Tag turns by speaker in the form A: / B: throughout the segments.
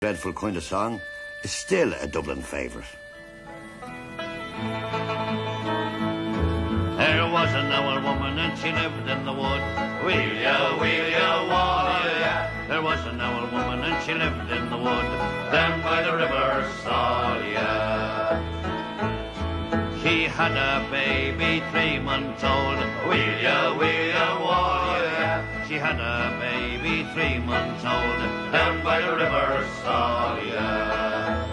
A: dreadful kind of song is still a Dublin favourite.
B: There was an old woman and she lived in the wood. Wheel ya, wheel ya, wall ya. There was an old woman and she lived in the wood. Down by the river Salia. She had a baby three months old. Wheel ya, wheel ya, wall ya. She had a baby three months old. Down by the river Salia.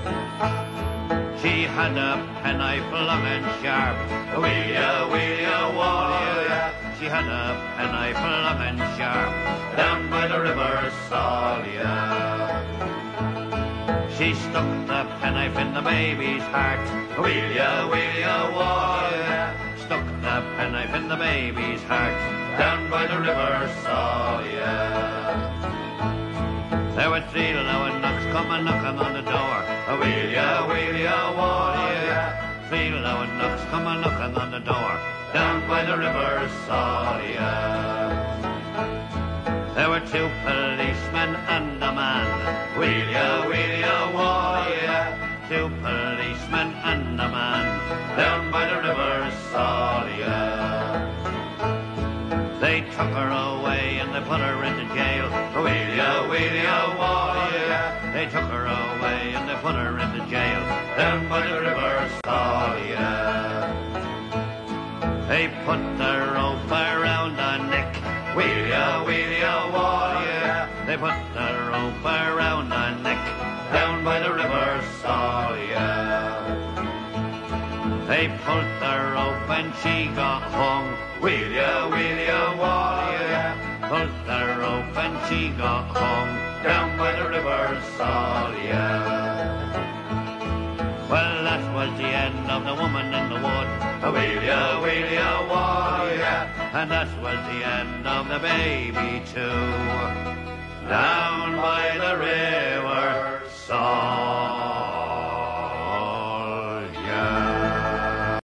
B: She had a penknife long and sharp. Wheel ya, wheel ya, ya. She had a penknife long and sharp. Down by the river Salia. She stuck the penknife in the baby's heart. Wheel ya, wheel ya, ya. Stuck the penknife in the baby's heart. Down by the river Salia. There were three low knocks coming knocking on the door. Wheel ya, wheel ya, ya. Three low knocks coming knocking on the door. Down by the river Salia. There were two policemen and a man. Wheel ya, wheel ya, ya. Two policemen and a man. Down by They took her away and they put her into jail. Wheel ya, wheel ya, wall ya. They took her away and they put her into jail. Down by the river Salia. They put the rope around her neck. Wheel ya, wheel ya, wall ya. They put the rope around her neck. Down by the river Salia. They pulled the rope and she got hung. Wheel ya, wheel ya, she got hung. Down by the river Salia. Well, that was the end of the woman in the wood. Wheel ya, wheel ya. And that was the end of the baby too. Down by the river